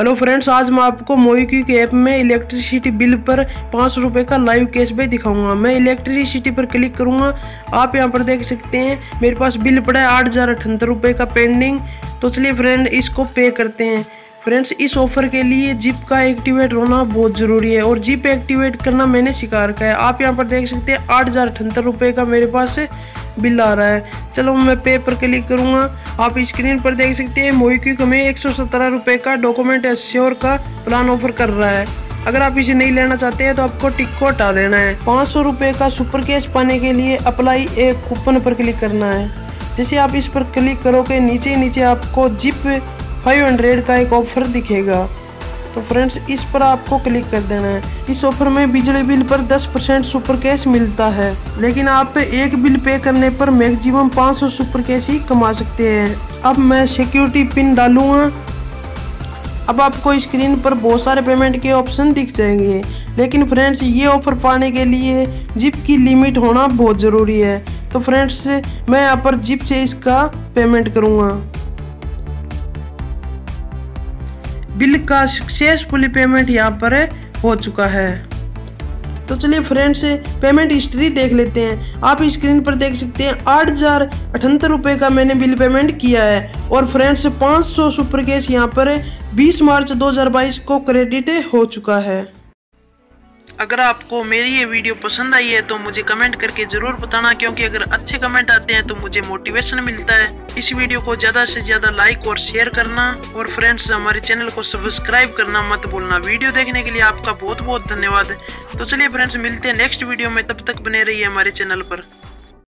Hello friends, आज मैं आपको मोईक्यू के ऐप में इलेक्ट्रिसिटी बिल पर पाँच रुपये का लाइव कैशबैक दिखाऊँगा। मैं इलेक्ट्रिसिटी पर क्लिक करूँगा। आप यहाँ पर देख सकते हैं, मेरे पास बिल पड़ा है आठ हज़ार अठहत्तर रुपये का पेंडिंग तो चलिए फ्रेंड इसको पे करते हैं। फ्रेंड्स इस ऑफ़र के लिए जिप का एक्टिवेट होना बहुत ज़रूरी है और जिप एक्टिवेट करना मैंने सिखा रखा है। आप यहाँ पर देख सकते हैं, आठ हज़ार अठहत्तर रुपये का मेरे पास बिल आ रहा है। चलो मैं पे पर क्लिक करूँगा। आप स्क्रीन पर देख सकते हैं मोईक्विक हमें एक सौ का डॉक्यूमेंट एश्योर का प्लान ऑफ़र कर रहा है। अगर आप इसे नहीं लेना चाहते हैं तो आपको टिक को हटा देना है। पाँच सौ रुपये का सुपर कैश पाने के लिए अप्लाई एक कूपन पर क्लिक करना है। जैसे आप इस पर क्लिक करोगे नीचे नीचे आपको जिप 500 का एक ऑफ़र दिखेगा। तो फ्रेंड्स इस पर आपको क्लिक कर देना है। इस ऑफ़र में बिजली बिल पर 10 परसेंट सुपर कैश मिलता है। लेकिन आप एक बिल पे करने पर मैक्सिमम 500 सुपर कैश ही कमा सकते हैं। अब मैं सिक्योरिटी पिन डालूँगा। अब आपको स्क्रीन पर बहुत सारे पेमेंट के ऑप्शन दिख जाएँगे। लेकिन फ्रेंड्स ये ऑफ़र पाने के लिए जिप की लिमिट होना बहुत ज़रूरी है। तो फ्रेंड्स मैं यहाँ पर जिप से इसका पेमेंट करूँगा। बिल का सक्सेसफुली पेमेंट यहाँ पर हो चुका है। तो चलिए फ्रेंड्स पेमेंट हिस्ट्री देख लेते हैं। आप स्क्रीन पर देख सकते हैं, आठ हज़ार अठहत्तर रुपये का मैंने बिल पेमेंट किया है। और फ्रेंड्स 500 सुपर केस यहाँ पर 20 मार्च 2022 को क्रेडिट हो चुका है। अगर आपको मेरी ये वीडियो पसंद आई है तो मुझे कमेंट करके ज़रूर बताना, क्योंकि अगर अच्छे कमेंट आते हैं तो मुझे मोटिवेशन मिलता है। इस वीडियो को ज़्यादा से ज़्यादा लाइक और शेयर करना, और फ्रेंड्स हमारे चैनल को सब्सक्राइब करना मत भूलना। वीडियो देखने के लिए आपका बहुत बहुत धन्यवाद। तो चलिए फ्रेंड्स मिलते हैं नेक्स्ट वीडियो में। तब तक बने रहिए हमारे चैनल पर।